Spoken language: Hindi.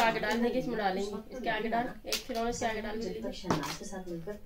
आगे डाल देंगे इसमें डालेंगे। इसके आगे डाल, एक खिलौने से आगे डाल के साथ मिलकर